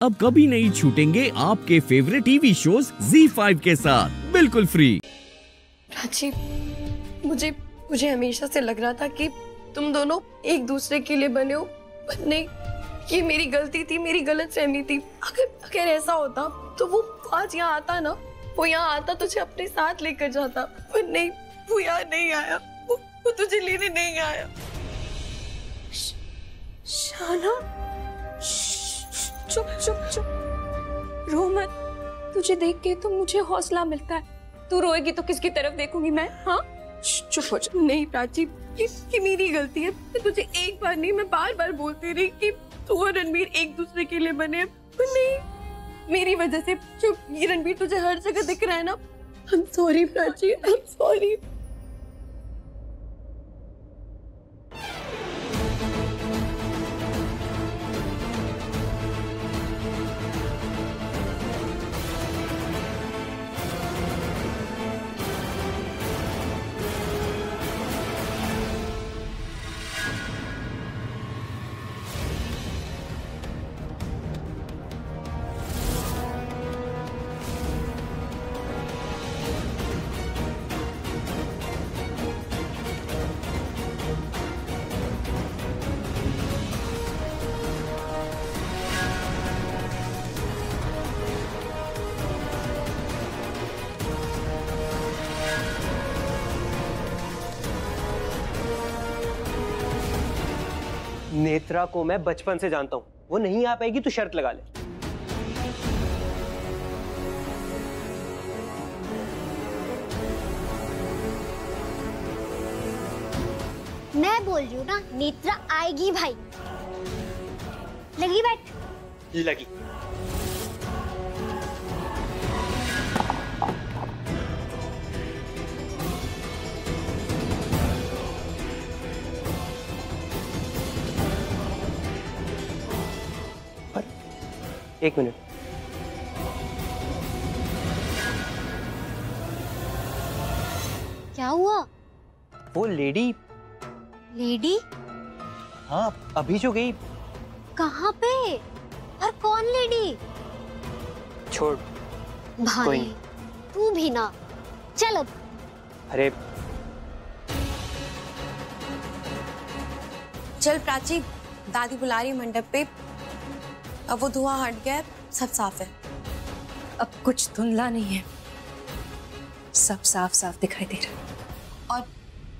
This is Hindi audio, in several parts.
अब कभी नहीं छूटेंगे आपके फेवरेट टीवी शोज़ Z5 के साथ। बिल्कुल फ्री प्राची मुझे मुझे हमेशा से लग रहा था कि तुम दोनों एक दूसरे के लिए बने हो पर नहीं ये मेरी गलती थी मेरी गलत फहमी थी। अगर अगर ऐसा होता तो वो आज यहाँ आता ना वो यहाँ आता तुझे अपने साथ लेकर जाता पर नहीं वो यहाँ नहीं आया वो, वो तुझे लेने नहीं आया। शाना? चुप चुप चुप रो मत तुझे देख के तो मुझे हौसला मिलता है। तू रोएगी तो किसकी तरफ़ देखूँगी मैं हाँ? चुप हो जा। नहीं, प्राची, ये मेरी गलती है। मैं तुझे एक बार नहीं, मैं बार बार बोलती रही कि तू और रणबीर एक दूसरे के लिए बने पर नहीं, मेरी वजह से जो ये रणबीर तुझे हर जगह दिख रहा है ना I am sorry Prachi I am sorry Netra को मैं बचपन से जानता हूँ। वो नहीं आ पाएगी तो शर्त लगा ले। मैं बोल रही हूँ ना नेत्रा आएगी भाई। लगी बैठ। लगी। एक मिनट। क्या हुआ? वो लेडी। लेडी? हाँ अभी जो गई। कहाँ पे? और कौन लेडी? छोड़। भाई तू भी ना। चल अब। अरे। चल प्राची दादी बुला रही मंडप पे। अब वो धुआँ हट गया सब साफ़ है। अब कुछ धुंधला नहीं है। सब साफ़ साफ़ दिखाई दे रहा है। और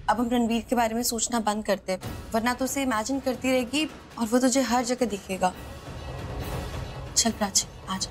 अब हम रणवीर के बारे में सोचना बंद करते हैं वरना तो उसे इमेजिन करती रहेगी और वो तुझे हर जगह दिखेगा। चल प्राची आ जा।